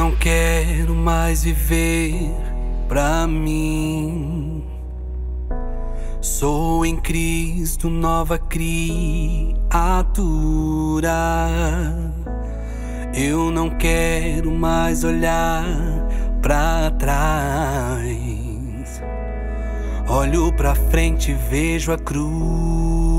Não quero mais viver pra mim. Sou em Cristo nova criatura. Eu não quero mais olhar pra trás. Olho pra frente e vejo a cruz.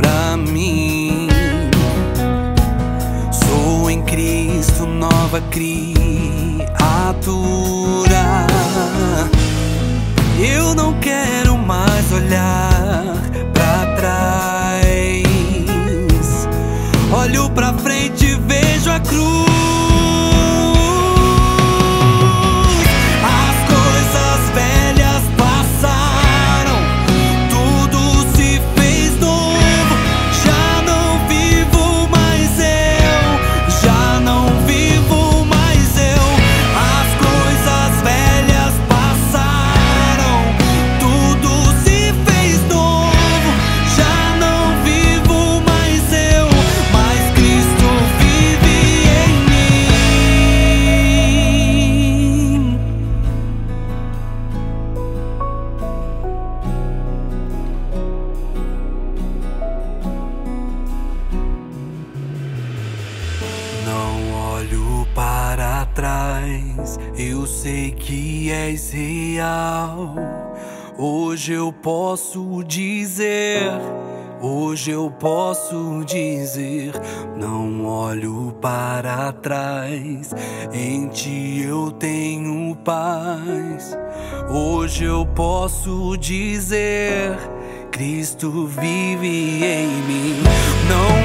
Pra mim. Sou em Cristo nova criatura. Eu não quero mais olhar pra trás. Olho pra frente e vejo a cruz. Trás, eu sei que és real. Hoje eu posso dizer, hoje eu posso dizer, não olho para trás, em ti eu tenho paz. Hoje eu posso dizer, Cristo vive em mim.